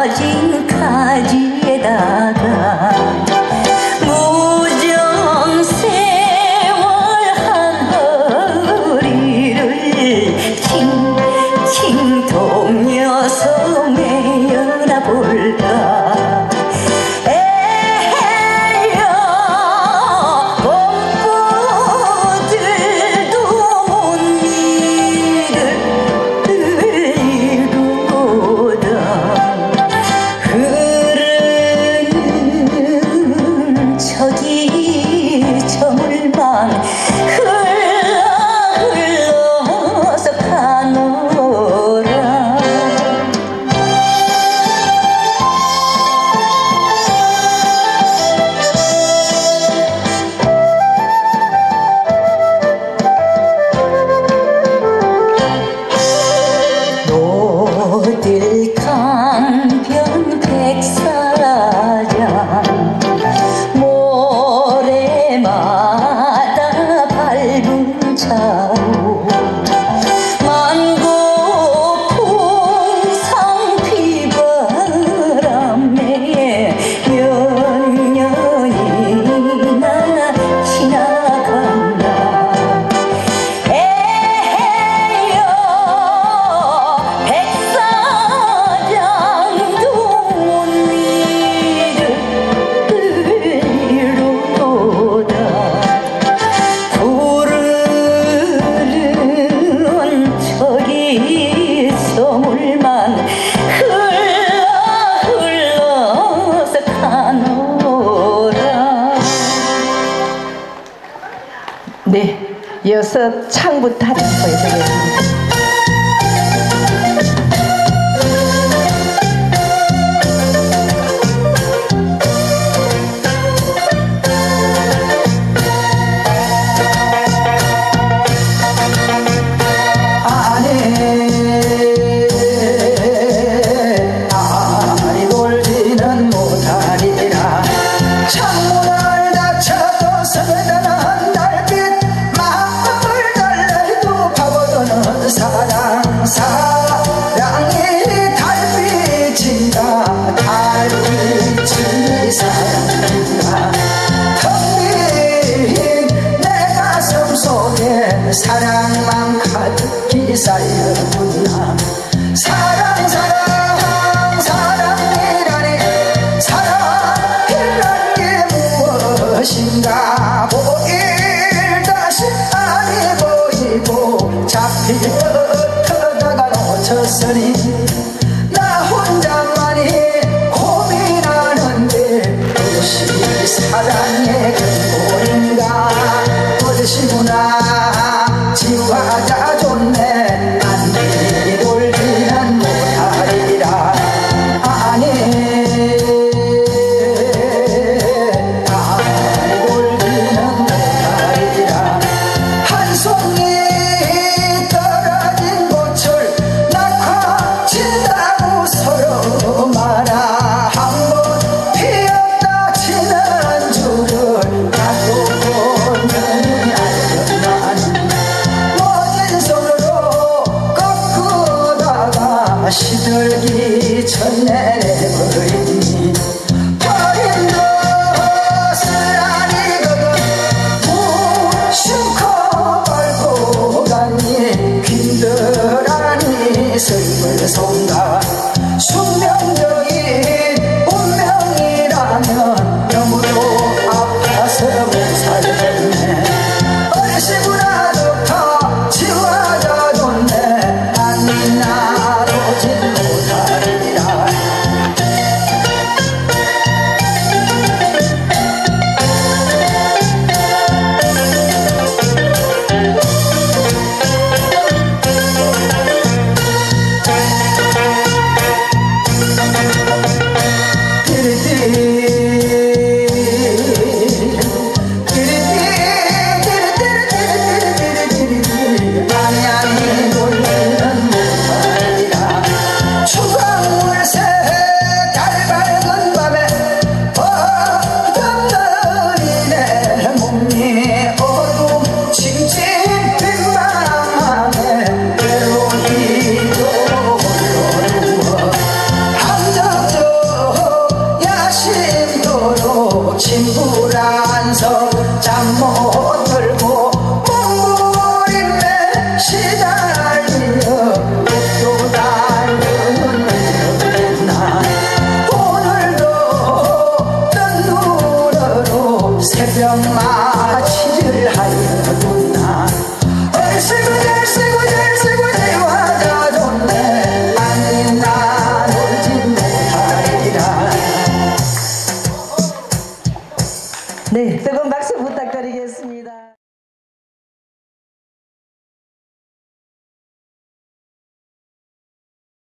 我今。over did 이어서 창부 타령을 보여드리겠습니다. 사이에 뿐이야. 사랑 사랑 사랑이라네 사랑이란 게 무엇인가 보일다 시간이 보이고 잡히려다가 놓쳤으니 나 혼자만이 고민하는데 도시 사랑의 네, 아니 나 놀지 네 뜨거운 박수 부탁드리겠습니다.